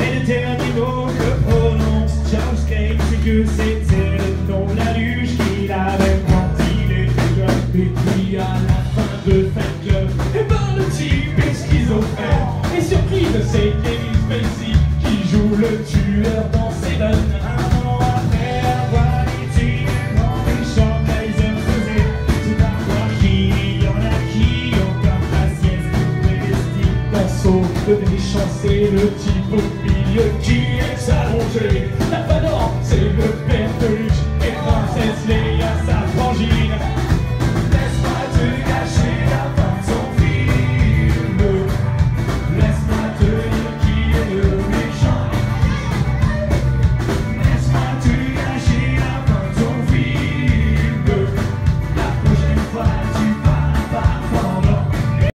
Et le dernier mot que prononce Charles Kane, c'est que c'était le nom de la luge qu'il avait quand il était jeune. Et puis à la fin de cette club, et par le type est schizophrène et surprise c'est Kevin Spacey qui joue le tueur dans Seven. de déchancer le type au milieu qui est allongé. La c'est le père de Luc et Princesse Léa.